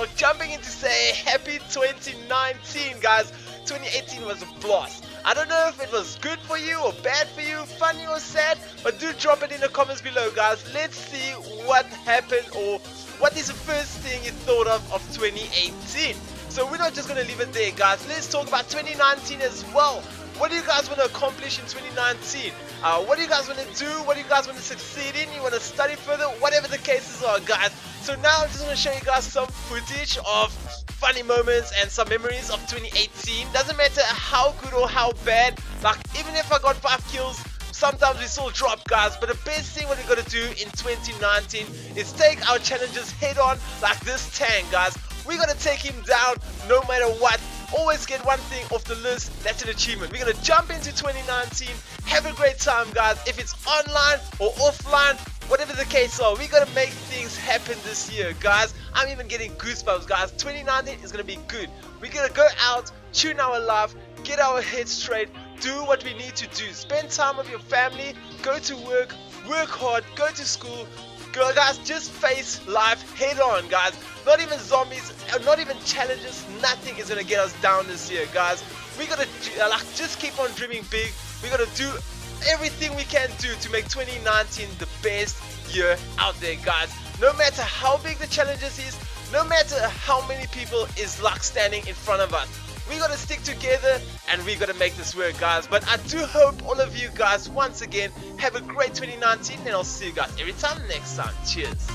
Jumping jumping into say happy 2019 guys. 2018 was a blast. I don't know if it was good for you or bad for you, funny or sad, but do drop it in the comments below guys. Let's see what happened or what is the first thing you thought of of 2018. So we're not just going to leave it there guys. Let's talk about 2019 as well. What do you guys want to accomplish in 2019? Uh, what do you guys want to do? What do you guys want to succeed in? You want to study further? Whatever the cases are guys. So now I'm just going to show you guys some footage of funny moments and some memories of 2018. Doesn't matter how good or how bad. Like, even if I got 5 kills, sometimes we still drop guys. But the best thing what we're gonna do in 2019 is take our challenges head on like this tank guys. We're gonna take him down no matter what. Always get one thing off the list that's an achievement. We're gonna jump into 2019 have a great time guys. If it's online or offline whatever the case so we're gonna make things happen this year guys i'm even getting goosebumps guys 2019 is gonna be good we're gonna go out tune our life get our heads straight do what we need to do. Spend time with your family, go to work, work hard, go to school. Go, guys, just face life head on, guys. Not even zombies, uh, not even challenges, nothing is gonna get us down this year, guys. We gotta uh, like just keep on dreaming big. We gotta do everything we can do to make 2019 the best year out there, guys. No matter how big the challenges is, no matter how many people is like standing in front of us we gotta stick together and we gotta make this work guys. But I do hope all of you guys once again have a great 2019 and I'll see you guys every time next time. Cheers